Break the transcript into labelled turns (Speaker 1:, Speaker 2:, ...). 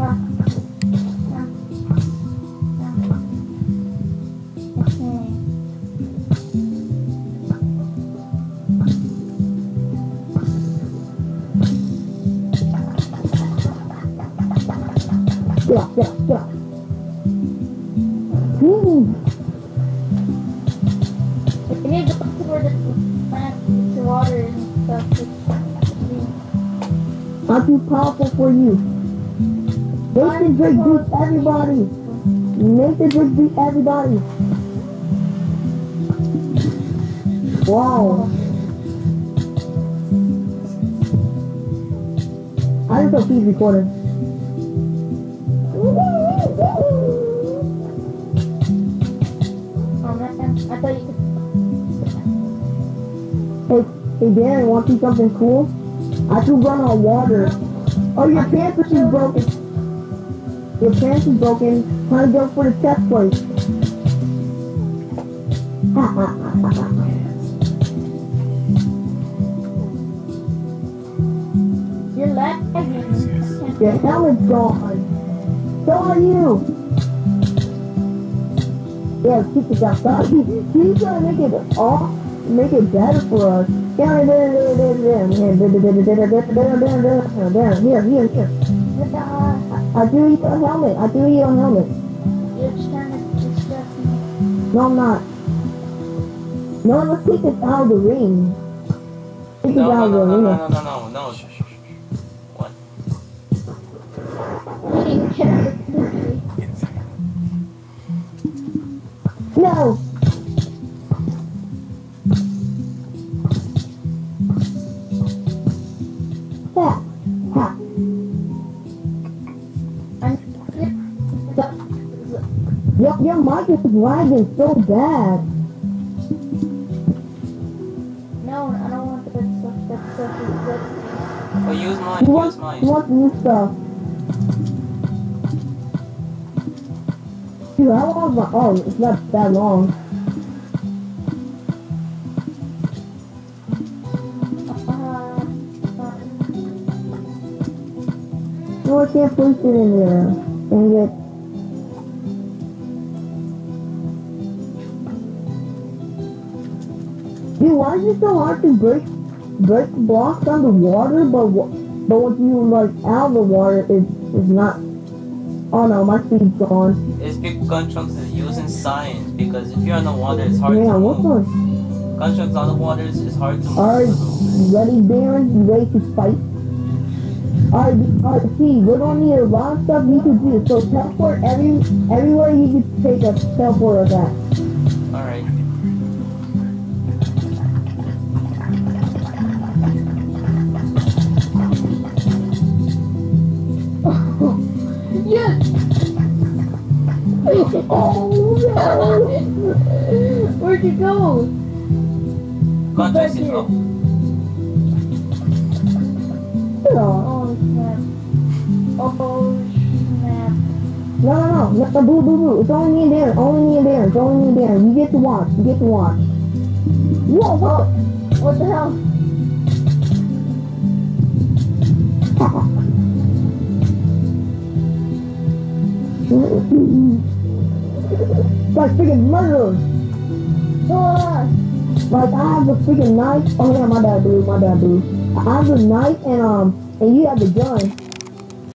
Speaker 1: Yeah, yeah, yeah. Woo!
Speaker 2: If you need to put the plants to water and stuff, it's...
Speaker 1: Not too powerful for you. Make the drink beat everybody. Make the drink beat everybody. Wow. I just hope he's recording.
Speaker 2: Man, I thought you could.
Speaker 1: Hey, hey Darren, want to see something cool? I can run on water. Oh, your pants is broken. Your pants are broken. Time to go for the check point.
Speaker 2: Your leg.
Speaker 1: Your helmet's gone. So are you. Yeah, keep it up. He's gonna make it off, make it better for us. Here, here, here. I threw you a helmet. I threw you on helmet.
Speaker 2: You're trying to distract me.
Speaker 1: No, I'm not. No, let's take this out of the ring. Take this
Speaker 3: No,
Speaker 1: out
Speaker 3: no,
Speaker 1: of the
Speaker 3: no, no,
Speaker 1: ring.
Speaker 3: no, no, no, no. Shh, shh, shh, shh. What?
Speaker 2: You can't get
Speaker 1: No. Your, your mic is lagging so bad.
Speaker 2: No, I don't want that stuff. That stuff is good.
Speaker 3: Oh, use mine,
Speaker 1: You
Speaker 3: use
Speaker 1: want,
Speaker 3: mine.
Speaker 1: you want new stuff. Dude, how long is my, oh, it's not that long. I can't place it in there. Dang it. Dude, why is it so hard to break break blocks underwater, but wh- but when you like out of the water, it is not. Oh no, my speed's gone.
Speaker 3: It's because Gunchunks is using science because if you're on the water, it's hard
Speaker 1: Yeah,
Speaker 3: to
Speaker 1: what's
Speaker 3: move.
Speaker 1: on?
Speaker 3: Gunchunks on the water is hard to.
Speaker 1: Alright, ready, Baron? You ready to fight? Alright, alright, see, we're gonna need a lot of stuff you can do. So teleport every everywhere you can take a teleport of that.
Speaker 3: Alright.
Speaker 2: yes!
Speaker 1: Oh no!
Speaker 2: Where'd you go?
Speaker 3: Gunchunks is oh,
Speaker 2: Oh snap. Oh snap.
Speaker 1: No, no, no, no, boo, boo, boo. It's only me and Darren. Only me and Darren. It's only me and Darren. You get to watch. You get to watch. Whoa, whoa.
Speaker 2: What the hell?
Speaker 1: like freaking murder.
Speaker 2: Ah,
Speaker 1: Like I have a freaking knife. Oh yeah, my bad, boo. My bad, boo. Have a knife and um, and you have the gun.